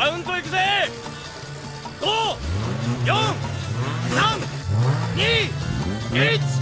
カウントいくぜ。54321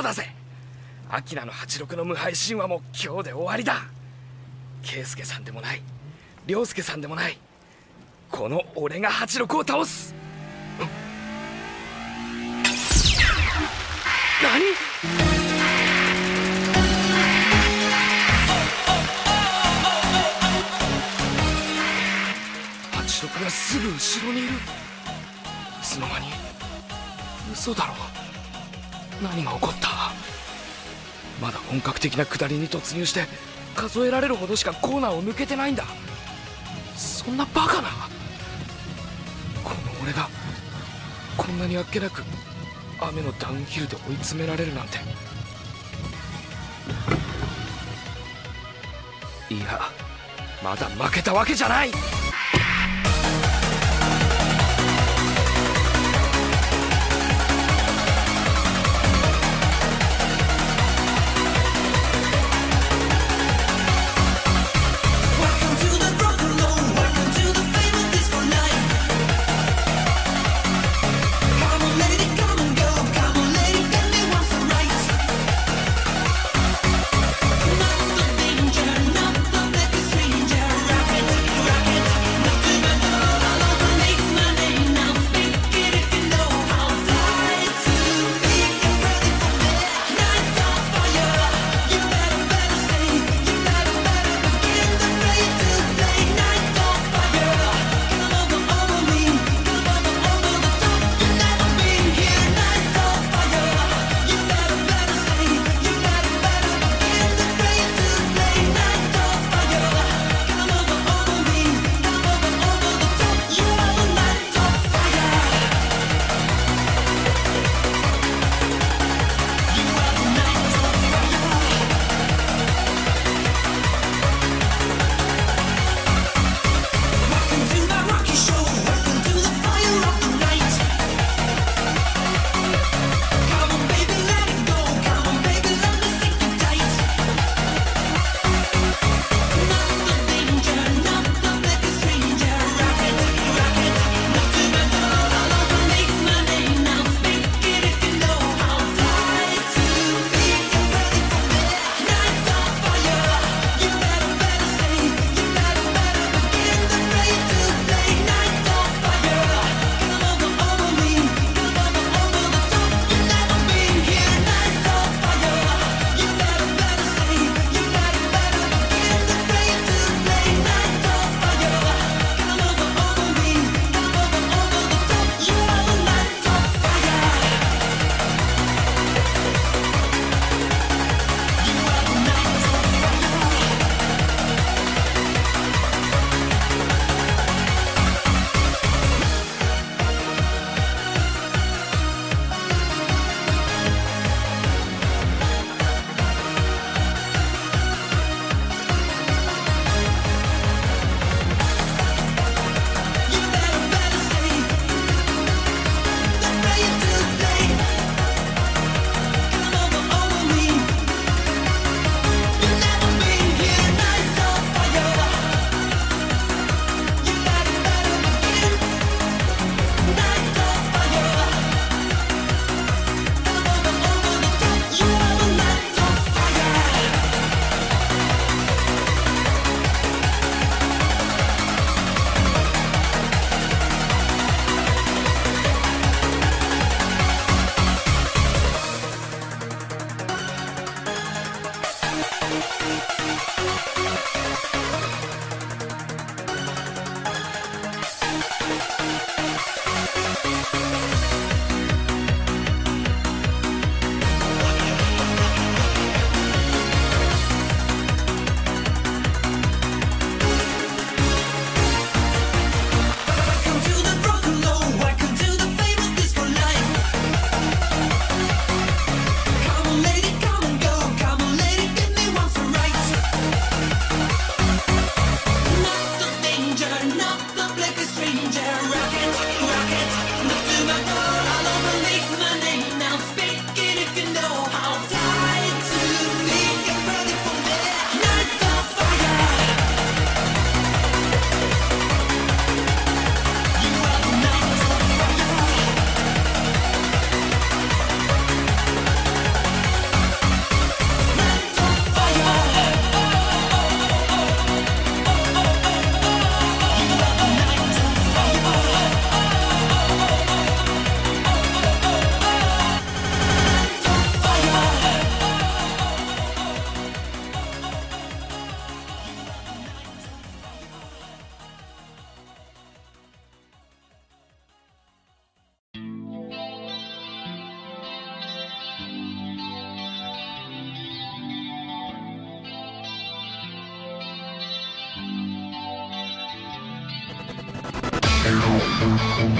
絶好調だぜ。アキラの86の無敗神話も今日で終わりだ。圭介さんでもない。涼介さんでもない。この俺が八六を倒す。何？八六がすぐ後ろにいる。いつの間に？嘘だろ。何が起こった？まだ本格的な下りに突入して数えられるほどしかコーナーを抜けてないんだ。そんなバカな？この俺がこんなにあっけなく雨のダウンヒルで追い詰められるなんて。いやまだ負けたわけじゃない！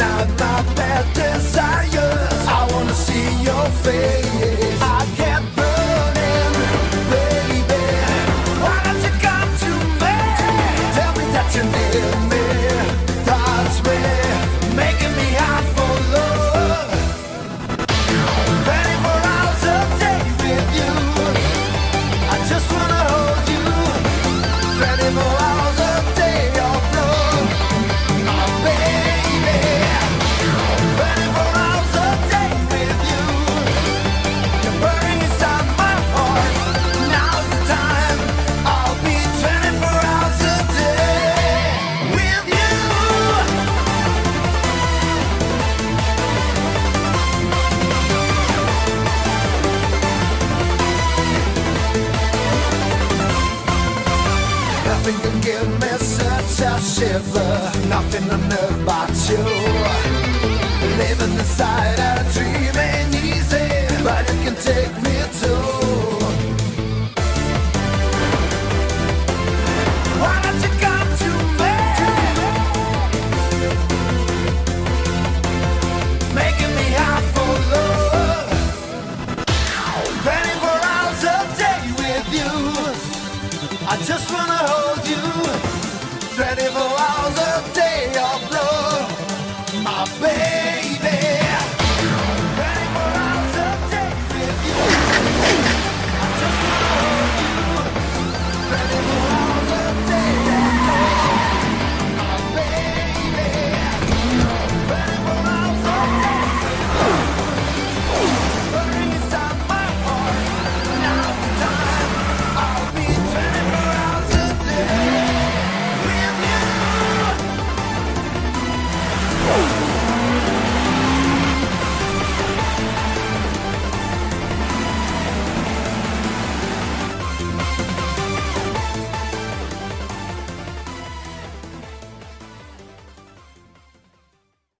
Not my bad desires. I wanna see your face. Nothing can give me such a shiver. Nothing on earth but you. Living inside a dream. I just wanna hold you 24